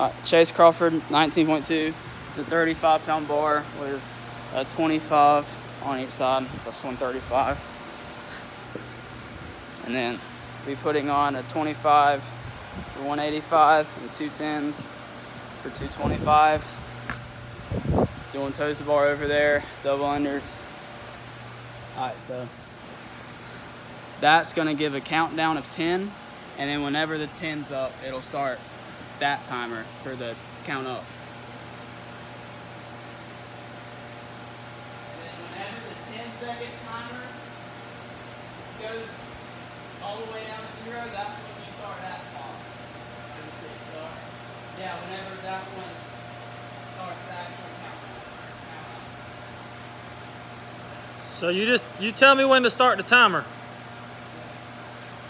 Uh, Chase Crawford 19.2. It's a 35 pound bar with a 25 on each side. That's 135. And then be putting on a 25 for 185 and two tens for 225. Doing toes to bar over there, double unders. All right, so that's gonna give a countdown of 10, and then whenever the 10's up, it'll start that timer for the count up. And then whenever the 10 second timer goes all the way down to zero, that's when you start that clock. Yeah, whenever that one starts the actual countdown. countdown. So you just you tell me when to start the timer.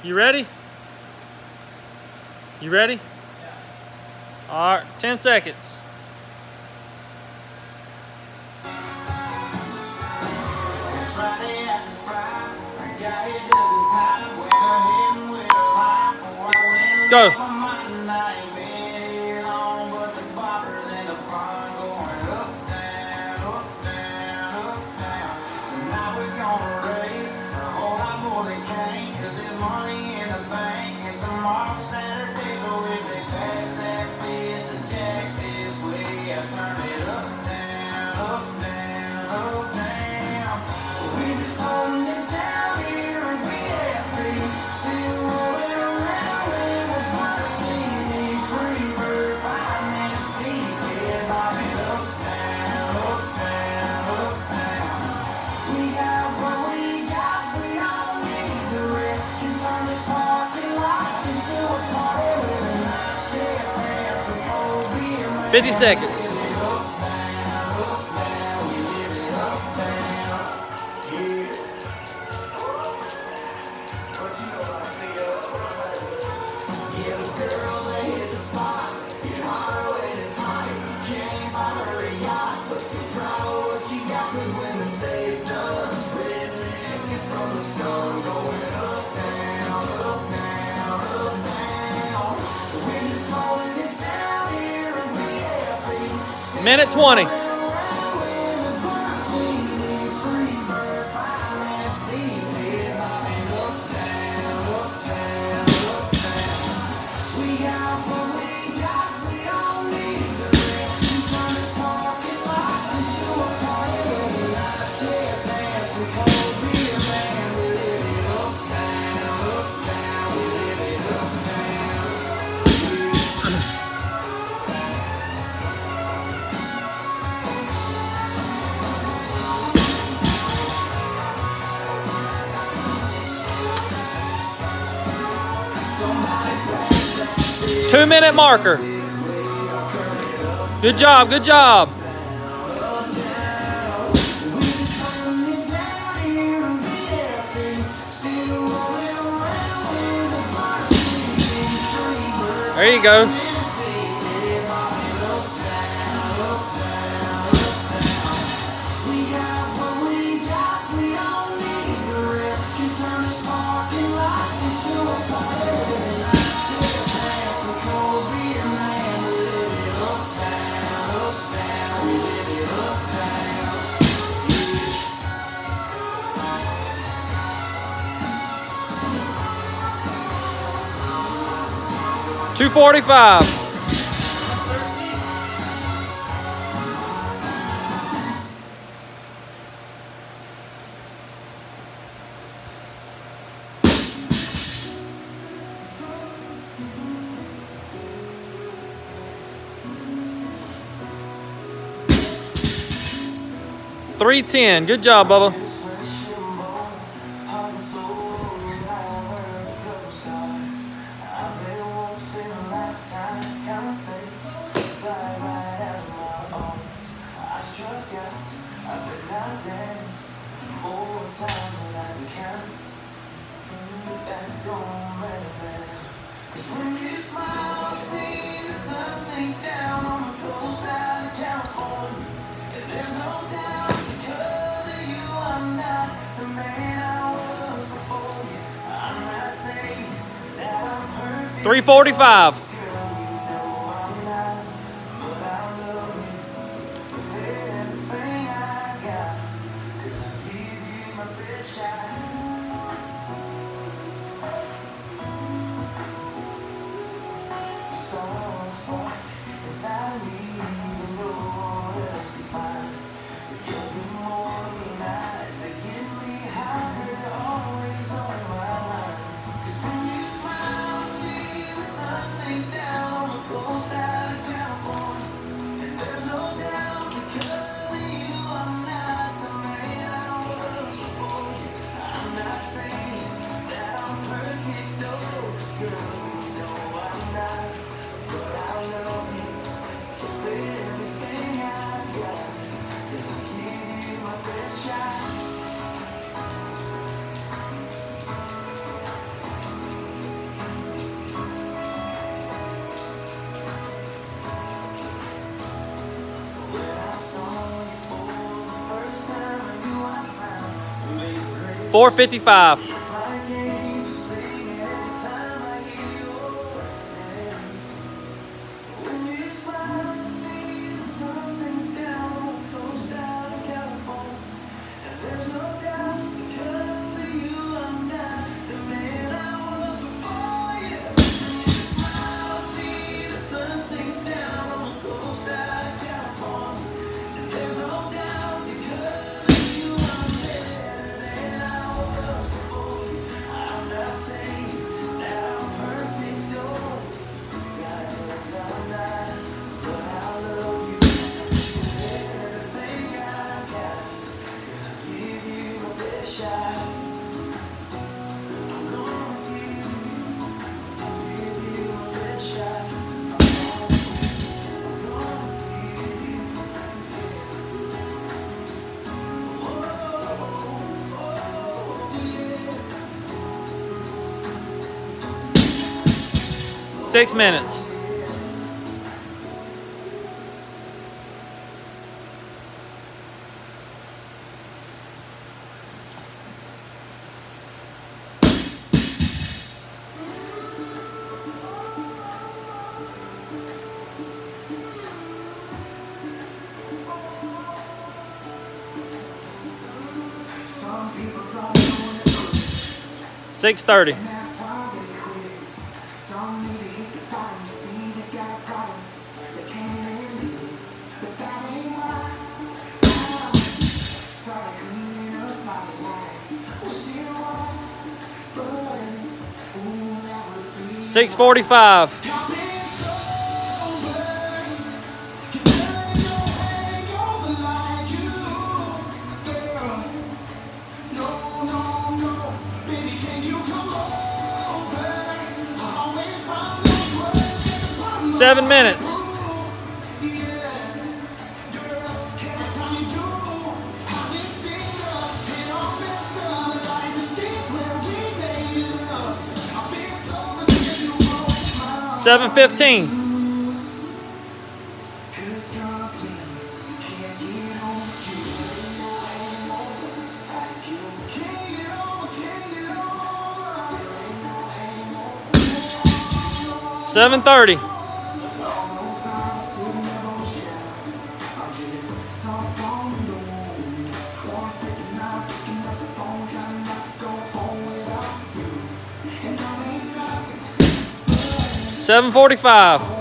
You ready? You ready? All right, 10 seconds. It's 50 seconds. Minute 20. Two minute marker. Good job, good job. There you go. Two forty-five. Three ten. Good job, Bubba. 345. 455. Six minutes. Six thirty. Six forty-five. Seven minutes. Seven fifteen. Seven thirty. 745.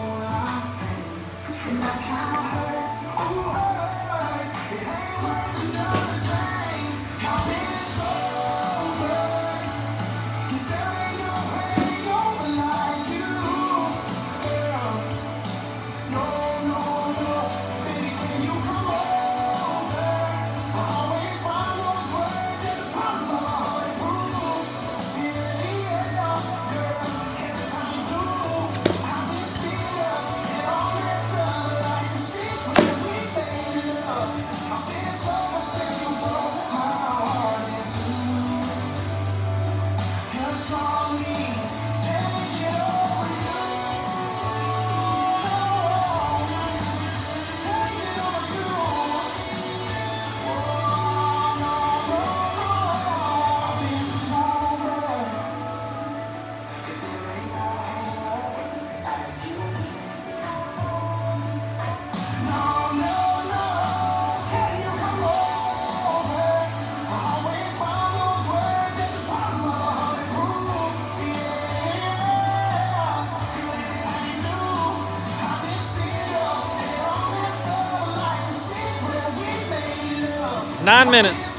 Nine minutes.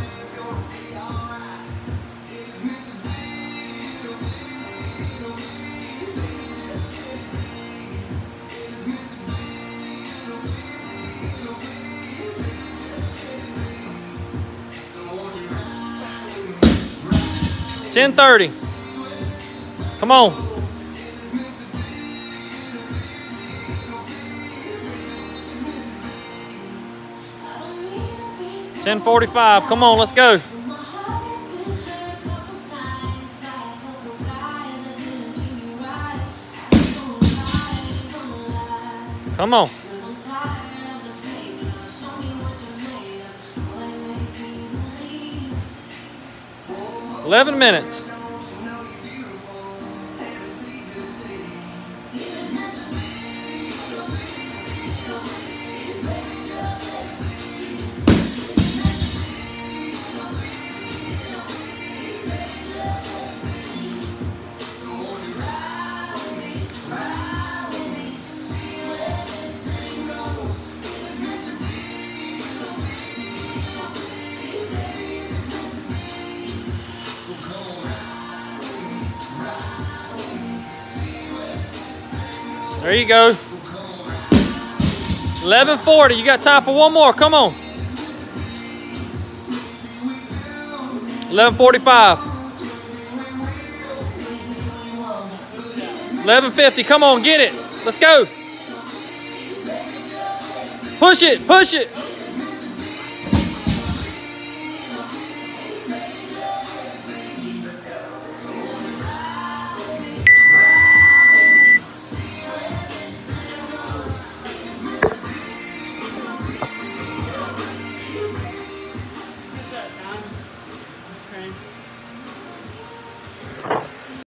Ten thirty. Come on. Ten forty-five. Come on, let's go. Come on. Eleven minutes. There you go. 1140. You got time for one more. Come on. 1145. 1150. Come on, get it. Let's go. Push it. Push it.